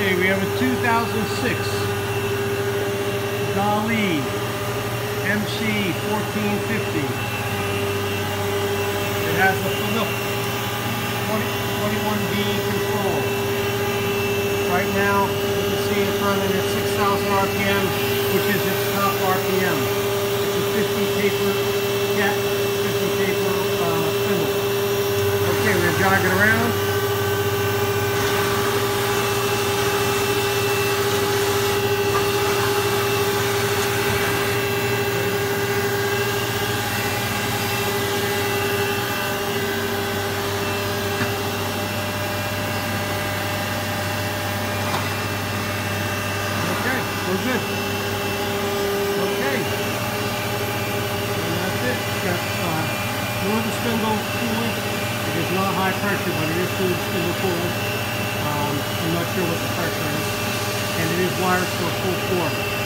Okay, we have a 2006 Dahlih MC 1450. It has the Fanuc 21B control. Right now, you can see it's running at 6,000 RPM, which is its top RPM. It's a 50 taper cat, 50 taper uh, spindle. Okay, we're gonna jog it around. Okay, we're. Okay. And that's it. It's got uh, northern spindle coolant. It is not high pressure, but it is fluid spindle coolant. Um, I'm not sure what the pressure is. And it is wired for full core.